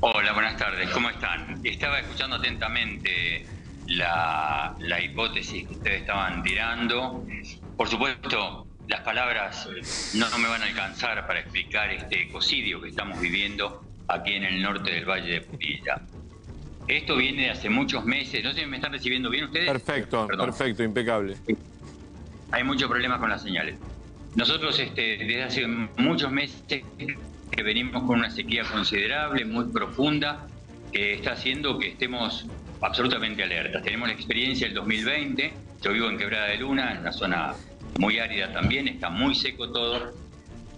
Hola, buenas tardes, ¿cómo están? Estaba escuchando atentamente la, la hipótesis que ustedes estaban tirando. Por supuesto, las palabras no, no me van a alcanzar para explicar este ecocidio que estamos viviendo aquí en el norte del Valle de Purilla. Esto viene de hace muchos meses, no sé si me están recibiendo bien ustedes. Perfecto, Perdón. perfecto, impecable. Hay muchos problemas con las señales. Nosotros este, desde hace muchos meses que venimos con una sequía considerable, muy profunda, que está haciendo que estemos absolutamente alertas. Tenemos la experiencia del 2020, yo vivo en Quebrada de Luna, en una zona muy árida también, está muy seco todo.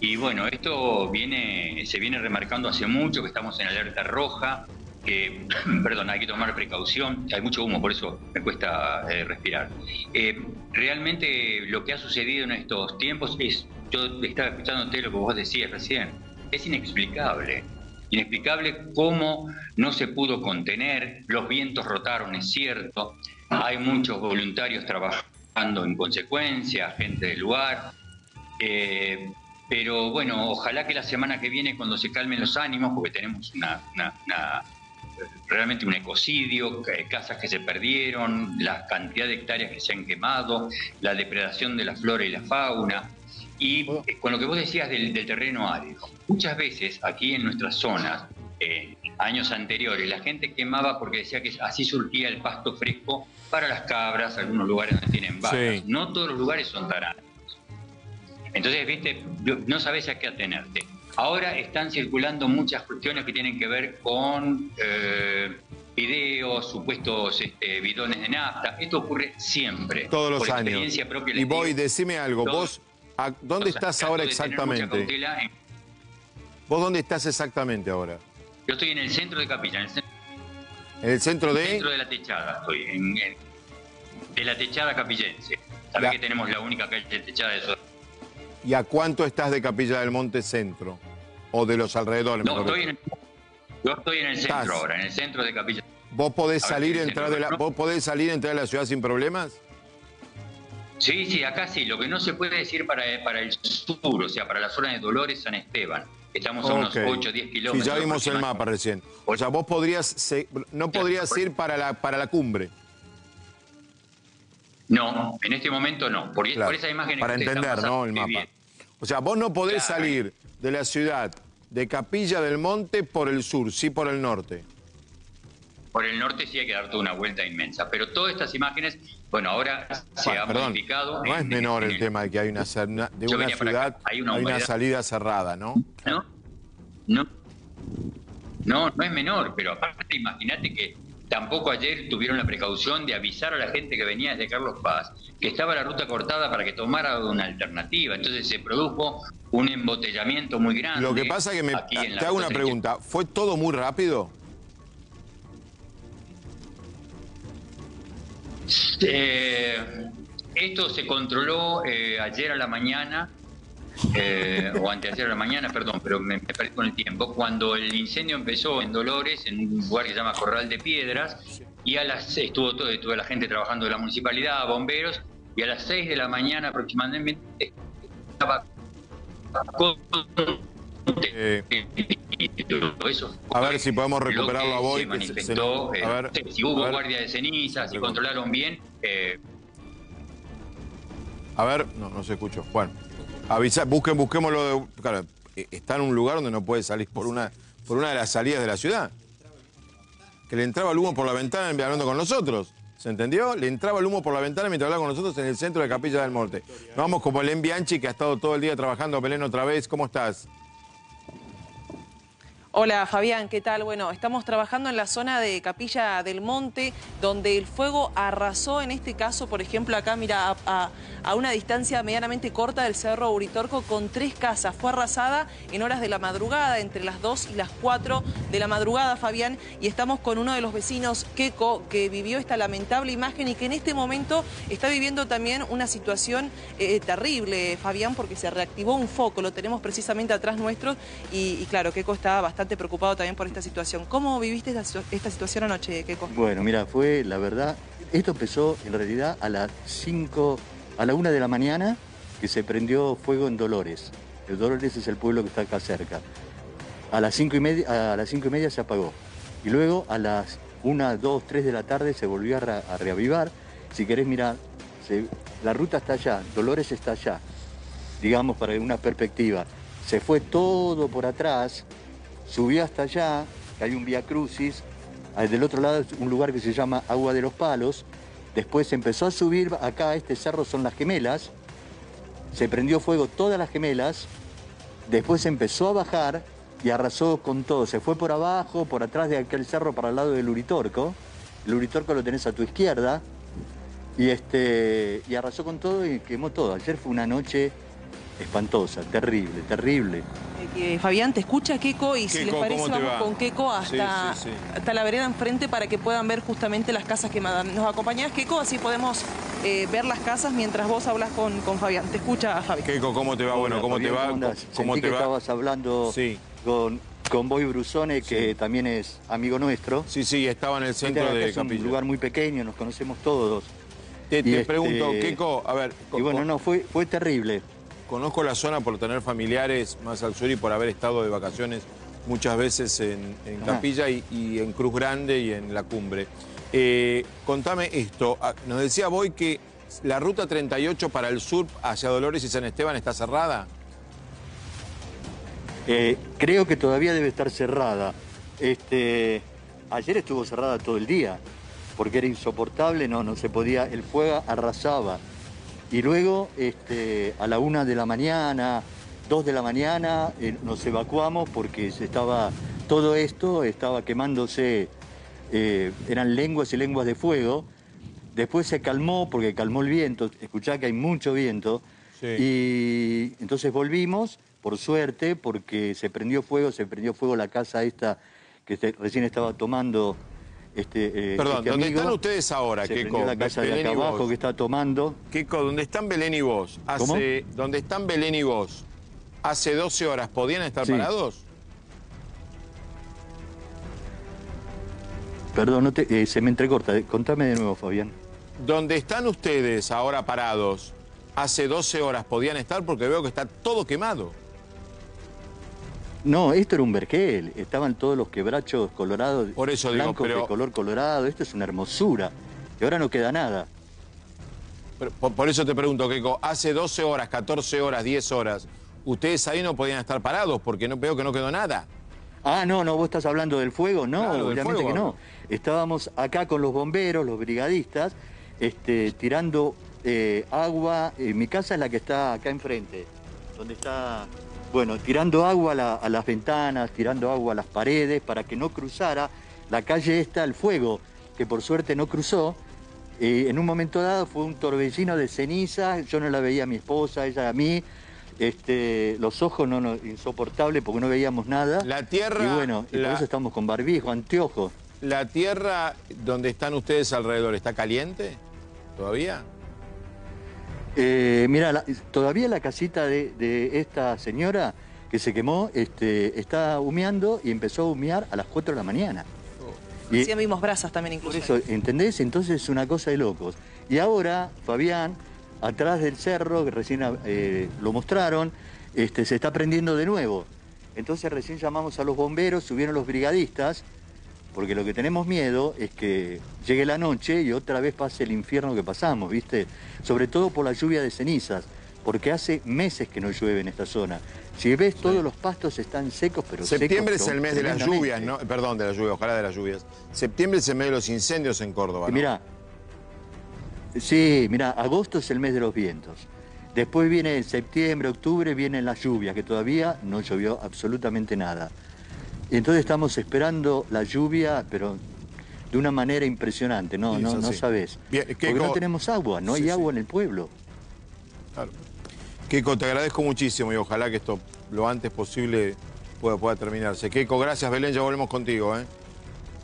Y bueno, esto viene, se viene remarcando hace mucho, que estamos en alerta roja, que, perdón, hay que tomar precaución, hay mucho humo, por eso me cuesta eh, respirar. Eh, realmente lo que ha sucedido en estos tiempos es, yo estaba escuchándote lo que vos decías recién, es inexplicable. Inexplicable cómo no se pudo contener, los vientos rotaron, es cierto, hay muchos voluntarios trabajando en consecuencia, gente del lugar, eh, pero bueno, ojalá que la semana que viene, cuando se calmen los ánimos, porque tenemos una, realmente un ecocidio, ca- casas que se perdieron, la cantidad de hectáreas que se han quemado, la depredación de la flora y la fauna. Y eh, con lo que vos decías del, del terreno árido, muchas veces aquí en nuestras zonas, eh, años anteriores, la gente quemaba porque decía que así surgía el pasto fresco para las cabras, algunos lugares donde tienen vacas. Sí. No todos los lugares son taranos. Entonces, viste, no sabes a qué atenerte. Ahora están circulando muchas cuestiones que tienen que ver con eh, videos, supuestos este, bidones de nafta. Esto ocurre siempre. Todos los Por años. experiencia propia Y voy, decime algo, todos- vos, ¿a- ¿dónde estás ahora de exactamente? en- ¿Vos dónde estás exactamente ahora? Yo estoy en el centro de Capilla, en el centro, ¿En el centro de...? centro de la techada. Estoy en, en- de la techada capillense. Sabés La- que tenemos la única calle techada de eso. ¿Y a cuánto estás de Capilla del Monte Centro? O de los alrededores, No, estoy en el, yo estoy en el centro Estás. ahora, en el centro de Capilla. ¿Vos podés ver, salir entrar de la, vos podés salir entrar de la ciudad sin problemas? Sí, sí, acá sí. Lo que no se puede decir para, para el sur, o sea, para la zona de Dolores, San Esteban. Estamos a unos Ok. 8 o 10 Sí, kilómetros. ya vimos el mapa recién. O sea, vos podrías, no podrías ir para la, para la cumbre. No, en este momento no. Por, Claro, por esa imagen para entender, ¿no? El mapa. sí, bien. O sea, vos no podés Claro. salir de la ciudad de Capilla del Monte por el sur, sí por el norte. Por el norte sí hay que dar toda una vuelta inmensa. Pero todas estas imágenes, bueno, ahora se Bueno, ha perdón, modificado. no es menor en el tema de que hay una, de ciudad, acá, hay una hay una humanidad. salida cerrada, ¿no? ¿No? No. No, no es menor, pero aparte imagínate que tampoco ayer tuvieron la precaución de avisar a la gente que venía desde Carlos Paz que estaba la ruta cortada para que tomara una alternativa. Entonces se produjo un embotellamiento muy grande. Lo que pasa que me, te hago una pregunta, ¿fue todo muy rápido? Eh, esto se controló eh, ayer a la mañana, eh, o anteayer a la mañana, perdón, pero me, me perdí con el tiempo, cuando el incendio empezó en Dolores, en un lugar que se llama Corral de Piedras, y a las estuvo todo, toda la gente trabajando de la municipalidad, bomberos, y a las 6 de la mañana aproximadamente estaba Eh, eso A ver si podemos recuperarlo a vos se y que se- manifestó, se- eh, a ver, si hubo a ver. guardia de cenizas, si controlaron bien, eh, A ver, no, no se escuchó. Bueno, avisa, busquen, busquémoslo. De, claro, está en un lugar donde no puede salir por una, por una de las salidas de la ciudad. Que le entraba el humo por la ventana hablando con nosotros. ¿Se entendió? Le entraba el humo por la ventana mientras hablaba con nosotros en el centro de Capilla del Monte. Nos vamos como Belén Bianchi, que ha estado todo el día trabajando. Belén, otra vez, ¿cómo estás? Hola Fabián, ¿qué tal? Bueno, estamos trabajando en la zona de Capilla del Monte, donde el fuego arrasó en este caso, por ejemplo, acá, mira, a, una distancia medianamente corta del Cerro Uritorco con tres casas. Fue arrasada en horas de la madrugada, entre las 2 y las 4 de la madrugada, Fabián, y estamos con uno de los vecinos, Keco, que vivió esta lamentable imagen y que en este momento está viviendo también una situación eh, terrible, Fabián, porque se reactivó un foco, lo tenemos precisamente atrás nuestro, y, y claro, Keco está bastante preocupado también por esta situación. ¿Cómo viviste esta, situ- esta situación anoche? Bueno, mira, fue la verdad, esto empezó en realidad a las 5, a la 1 de la mañana, que se prendió fuego en Dolores. El Dolores es el pueblo que está acá cerca. A las cinco y media, cinco y media se apagó. Y luego a las una, dos, tres de la tarde se volvió a, re- a reavivar. Si querés mirar, la ruta está allá, Dolores está allá, digamos, para una perspectiva. Se fue todo por atrás, subió hasta allá, que hay un vía crucis, ah, del otro lado es un lugar que se llama Agua de los Palos, después empezó a subir acá, este cerro son las gemelas, se prendió fuego todas las gemelas, después empezó a bajar y arrasó con todo, se fue por abajo, por atrás de aquel cerro para el lado del Uritorco, el Uritorco lo tenés a tu izquierda, y, este, y arrasó con todo y quemó todo. Ayer fue una noche espantosa, terrible, terrible. Eh, eh, Fabián, te escucha Keco y si les parece ¿cómo te vamos va? con Keco hasta, Sí, sí, sí. hasta la vereda enfrente para que puedan ver justamente las casas quemadas. ¿Nos acompañás, Keco? Así podemos eh, ver las casas mientras vos hablas con, con Fabián. Te escucha, Fabi. Keiko, ¿cómo te va? Bueno, ¿cómo te Fabián, va? ¿Cómo Sentí te que va? estabas hablando Sí. con, con Boy Brusone, que también es amigo nuestro. Sí, sí, estaba en el centro Acá de es un Capilla. lugar muy pequeño, nos conocemos todos. Te, te este- pregunto, Keiko, a ver, Y bueno, no, fue, fue terrible. Conozco la zona por tener familiares más al sur y por haber estado de vacaciones muchas veces en, en. Capilla y, y en Cruz Grande y en La Cumbre. Eh, contame esto, Ah, nos decía Boy que la ruta 38 para el sur hacia Dolores y San Esteban está cerrada. Eh, creo que todavía debe estar cerrada. Este, ayer estuvo cerrada todo el día, porque era insoportable, no, no se podía, el fuego arrasaba. Y luego, este, a la una de la mañana, dos de la mañana, eh, nos evacuamos porque se estaba, todo esto estaba quemándose, eh, eran lenguas y lenguas de fuego. Después se calmó porque calmó el viento, escuchá que hay mucho viento. Sí. Y entonces volvimos, por suerte, porque se prendió fuego, se prendió fuego la casa esta que recién estaba tomando este, eh, Perdón, este ¿dónde amigo. están ustedes ahora, Se Keiko? la casa de Belén acá y abajo vos. que está tomando. Keiko, ¿dónde están Belén y vos? ¿Cómo? Hace, ¿Dónde están Belén y vos? Hace 12 horas, ¿podían estar Sí. parados? Perdón, no te- eh, se me entrecorta. Contame de nuevo, Fabián. ¿Dónde están ustedes ahora parados? Hace 12 horas, ¿podían estar? Porque veo que está todo quemado. No, esto era un vergel. Estaban todos los quebrachos colorados, Por eso digo, blancos pero- de color colorado. Esto es una hermosura. Y ahora no queda nada. Pero por, por eso te pregunto, Keiko, hace 12 horas, 14 horas, 10 horas, ustedes ahí no podían estar parados porque no veo que no quedó nada. Ah, no, no, vos estás hablando del fuego, no, Claro, del obviamente fuego que no. hablo. Estábamos acá con los bomberos, los brigadistas, este, tirando eh, agua. Eh, mi casa es la que está acá enfrente, donde está, bueno, tirando agua a, la- a las ventanas, tirando agua a las paredes para que no cruzara la calle esta el fuego, que por suerte no cruzó. Eh, en un momento dado fue un torbellino de ceniza, yo no la veía a mi esposa, ella a mí. Este, los ojos no, no, insoportable porque no veíamos nada. La tierra- Y bueno, y la- por eso estamos con barbijo, anteojos. ¿La tierra donde están ustedes alrededor está caliente? ¿Todavía? Eh, mira, la- todavía la casita de, de esta señora que se quemó este, está humeando y empezó a humear a las 4 de la mañana. Y- Sí, vimos brasas también Por incluso. eso, ¿entendés? Entonces es una cosa de locos. Y ahora, Fabián, atrás del cerro, que recién eh, lo mostraron, este, se está prendiendo de nuevo. Entonces recién llamamos a los bomberos, subieron los brigadistas, porque lo que tenemos miedo es que llegue la noche y otra vez pase el infierno que pasamos, ¿viste? Sobre todo por la lluvia de cenizas, porque hace meses que no llueve en esta zona. Si ves, todos los pastos están secos, pero Septiembre secos es el mes de las lluvias, ¿no? Perdón, de las lluvias, ojalá de las lluvias. Septiembre es el mes de los incendios en Córdoba. ¿no? Mirá, sí, mira, agosto es el mes de los vientos. Después viene septiembre, octubre, vienen las lluvias, que todavía no llovió absolutamente nada. Y entonces estamos esperando la lluvia, pero de una manera impresionante, no, Sí, no, no sabes. Bien, Porque no tenemos agua, no hay Sí, agua en el pueblo. Claro. Keiko, te agradezco muchísimo y ojalá que esto lo antes posible pueda, pueda terminarse. Keiko, gracias, Belén, ya volvemos contigo, ¿eh?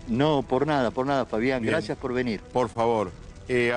No, por nada, por nada, Fabián. Bien. Gracias por venir. Por favor. Eh,